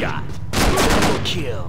shot. Double kill.